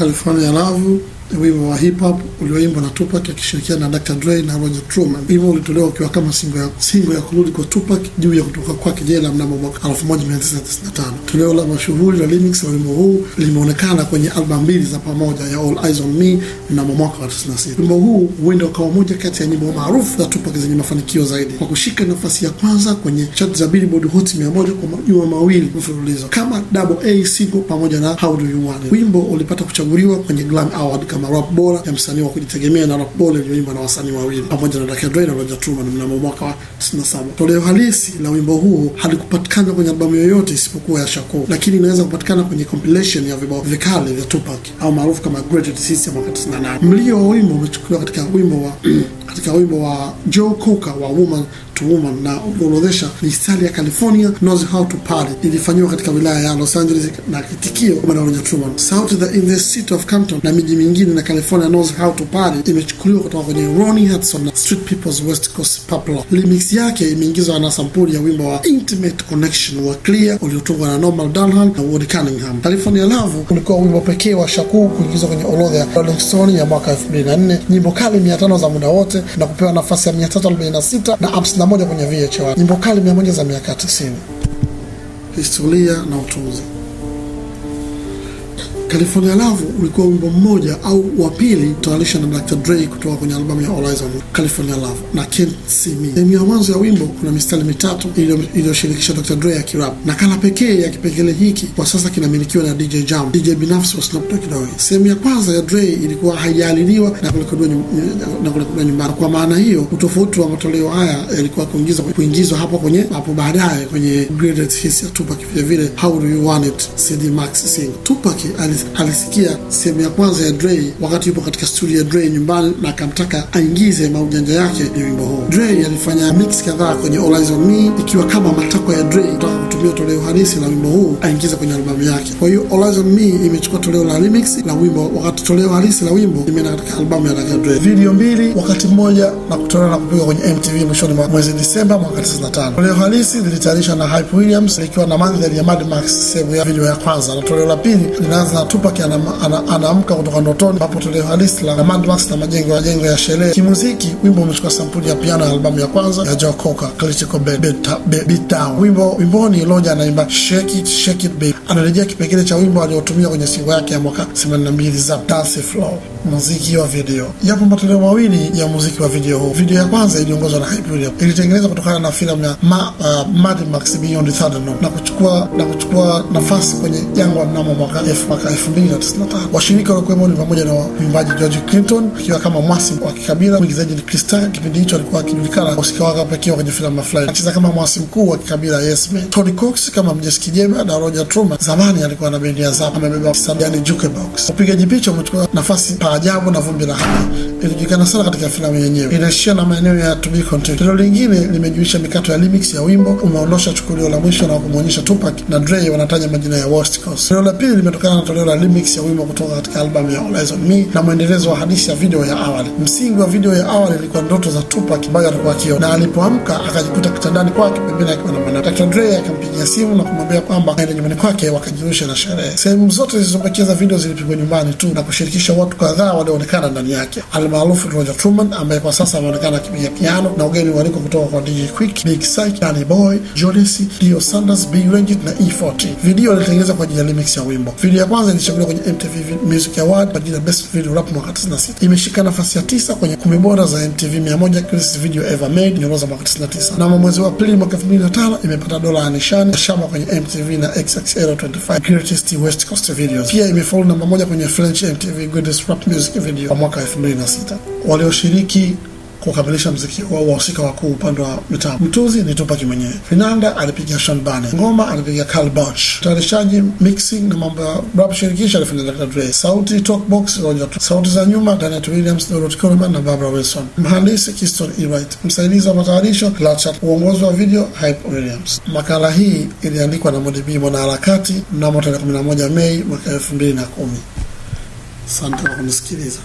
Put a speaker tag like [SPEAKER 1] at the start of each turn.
[SPEAKER 1] California Love wimbo wa hip hop ulioimbwa na Tupac akishirikiana na Dr. Dre na Roger Truman. Wimbo ulitolewa ukiwa kama singo ya, singo ya kurudi kwa Tupac juu ya kutoka kwake jela mnamo mwaka 1995. Toleo la mashuhuri la remix la wimbo huu limeonekana kwenye albamu mbili za pamoja ya All Eyes on Me mnamo mwaka wa 96. Wimbo huu huenda ukawa moja kati ya nyimbo maarufu za Tupac zenye mafanikio zaidi kwa kushika nafasi ya kwanza kwenye chart za Billboard Hot 100 kwa majuma mawili mfululizo kama double A single pamoja na How Do You Want It. Wimbo ulipata kuchaguliwa kwenye Grammy Award kama rap bora ya msanii wa kujitegemea na rap bora iliyoimba na wasanii wawili pamoja na Dr. Dre na Roger Truman mnamo mwaka wa 97. Toleo halisi la wimbo huu halikupatikana kwenye albamu yoyote isipokuwa ya Shakur, lakini inaweza kupatikana kwenye compilation ya vibao vikali vya Tupac au maarufu kama Greatest Hits ya mwaka 98. Mlio wa wimbo umechukuliwa katika wimbo wa katika wimbo wa Joe Cocker wa Woman to Woman na uliorodhesha mistari ya California knows how to party ilifanyiwa katika wilaya ya Los Angeles na kitikio kwa Roger Truman. Sauti the in the city of Compton na miji mingine na California knows how to party imechukuliwa kutoka kwenye Ronnie Hudson na Street People's West Coast Popular. Remix yake imeingizwa na sampuli ya wimbo wa Intimate Connection wa Clear uliotungwa na Norman Dunham na Woody Cunningham. California Love ulikuwa wimbo pekee wa Shakur kuingizwa kwenye orodha ya Rolling Stone ya mwaka 2004, nyimbo kali 500 za muda wote na kupewa nafasi ya 346 na 51 kwenye VH1, nyimbo kali 100 za miaka 90. Historia na utunzi. California Love ulikuwa wimbo mmoja au wa pili kutayarishwa na Dr. Dre kutoka kwenye albamu ya Eyes on California Love na Can't See Me. Sehemu ya mwanzo ya wimbo kuna mistari mitatu iliyoshirikisha Dr. Dre kirap. Nakala pekee ya kipengele hiki kwa sasa kinamilikiwa na DJ Jam, DJ binafsi wa Snoop Dogg Dogg. Sehemu ya kwanza ya Dre ilikuwa haijaaliliwa na kurekodiwa na nyumbani. Kwa maana hiyo, utofauti wa matoleo haya yalikuwa kuingizwa kuingizwa hapo kwenye hapo baadaye kwenye Greatest Hits ya Tupac, vile vile How Do You Want It CD Max Single. Tupac alisikia sehemu ya kwanza ya Dre wakati yupo katika studio ya Dre nyumbani na akamtaka aingize maujanja yake ni wimbo huu. Dre alifanya mix kadhaa kwenye All Eyes on Me ikiwa kama matakwa ya Dre kutaka kutumia toleo halisi la wimbo huu aingize kwenye albamu yake. Kwa hiyo All Eyes on Me imechukua toleo la remix la wimbo, wakati toleo halisi la wimbo imeenda katika albamu ya Dr. Dre. Video mbili wakati mmoja na kutolewa na kupigwa kwenye MTV mwishoni mwa mwezi Disemba mwaka 95. Toleo halisi lilitayarishwa na Hype Williams likiwa na mandhari ya Mad Max sehemu ya video ya kwanza, na toleo la pili linaanza na Tupac anaamka ana, ana kutoka ndotoni, ambapo toleo halisi la madmax na majengo ya jengo ya sherehe. Kimuziki, wimbo umechukua sampuli ya piano ya albamu ya kwanza ya Joe Cocker, Critical Beat Down. Wimbo wimboni Loja anaimba shake it shake it baby, anarejea kipengele cha wimbo aliotumia kwenye singo yake ya mwaka 82 za Dance Floor. Muziki wa video, yapo matoleo mawili ya muziki wa video huu. Video ya kwanza iliongozwa na Hype Williams, ilitengenezwa kutokana na filamu ya Ma, uh, Mad Max Beyond Note na kuchukua na kuchukua nafasi kwenye jangwa mnamo mwaka 2095. Washirika waliokuwemo ni pamoja na mwimbaji George Clinton akiwa kama mwasi wa kikabila, mwigizaji ni Krista. Kipindi hicho alikuwa akijulikana wahusika wake pekee kwenye filamu ya Fly, anacheza kama mwasi mkuu wa kikabila Yes Man. Tony Cox kama Mjesi kijembe na Roger Truman zamani alikuwa na bendi ya Zap, amebeba yani jukebox. Upigaji picha umechukua nafasi paajabu na vumbi la hapa, ilijulikana sana katika filamu yenyewe, inaishia na maeneo ya to be continued. Tendo lingine limejuisha mikato ya remix ya wimbo, umeondosha chukulio la mwisho na kumwonyesha Tupac na Dre wanataja majina ya West Coast. Toleo la pili limetokana na toleo la remix ya wimbo kutoka katika albamu ya All Eyes on Me na mwendelezo wa hadithi ya video ya awali. Msingi wa video ya awali ilikuwa ndoto za Tupac ambayo alikuwa akiona, na alipoamka akajikuta kitandani kwake pembeni akiwa na mwanamke. Dr. Dre akampigia simu na kumwambia kwamba aende nyumbani kwake wakajirusha na sherehe. Sehemu zote zilizobakia za video zilipigwa nyumbani tu na kushirikisha watu kadhaa walioonekana ndani yake, almaarufu Roger Truman ambaye kwa sasa ameonekana akipiga piano na ugeni waliko kutoka kwa DJ Quick, Big Sight, Danny Boy, Jodeci, Dio Sanders, B Range na E40. Video ilitengenezwa kwa ajili ya remix ya wimbo. Video ya kwanza ilichaguliwa kwenye MTV Music Award kwa jina Best Video Rap mwaka 96. Imeshika nafasi ya tisa kwenye kumi bora za MTV 100 Greatest Video Ever Made nyoroza mwaka 99. Na mwezi wa Aprili mwaka 2005 imepata dola ya nishani shaba kwenye MTV na XXL25 Greatest West Coast Videos. Pia imefollow namba moja kwenye French MTV Greatest Rap Music Video kwa mwaka 2006. Walioshiriki kukamilisha mziki wa wahusika wakuu upande wa mitambo. Mtuzi ni Tupac mwenyewe. Finanda alipiga Sean Barnett, ngoma alipiga Carl Bach, utayarishaji, mixing na mambo ya rap shirikisha alifanya Dr. Dre, sauti talkbox Roger, sauti za nyuma Danet Williams, Dorothy Coleman na Barbara Wilson, mhandisi Kiston E. Wright, msaidizi wa matayarisho Lachat, uongozi wa video Hype Williams. Makala hii iliandikwa na Modibi mwanaharakati mnamo tarehe 11 Mei mwaka 2010. Asante kwa kunisikiliza.